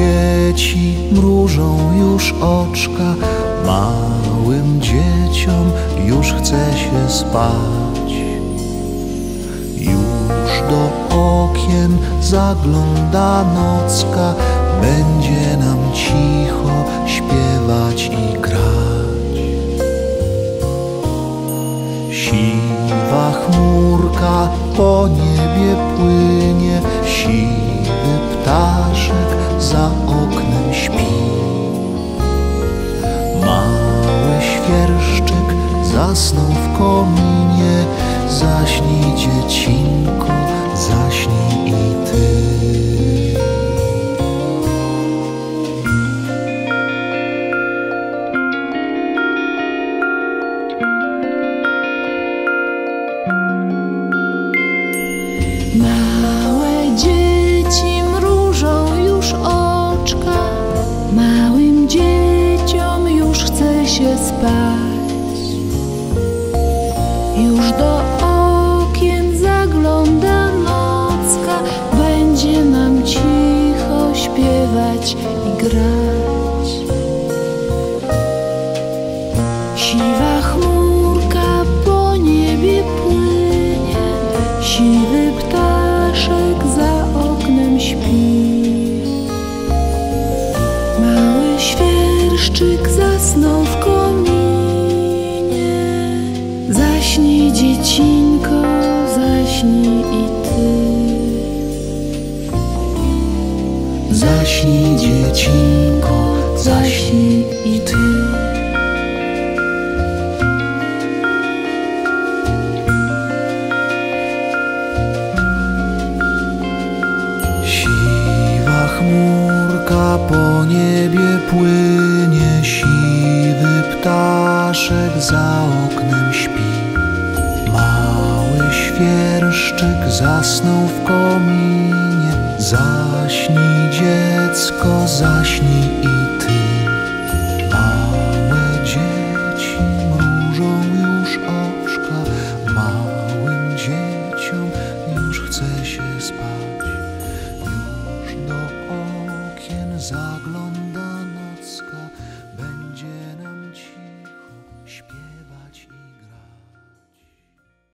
dzieci mrużą już oczka, małym dzieciom już chce się spać. Już do okien zagląda nocka, będzie nam cicho śpiewać i grać. Siwa chmurka po niebie płynie, siwy ptaszek za zasnął w kominie, zaśnij dziecinko, zaśnij i ty. Małe dzieci mrużą już oczka, małym dzieciom już chce się spać. Śpiewać i grać. Siwa chmurka po niebie płynie, siwy ptaszek za oknem śpi. Mały świerszczyk zasnął w kominie, zaśnij dziecinko, zaśnij i ty. Zaśnij dziecinko, zaśnij i ty. Siwa chmurka po niebie płynie, siwy ptaszek za oknem śpi. Mały świerszczyk zasnął w kominie, zaśnij our glory.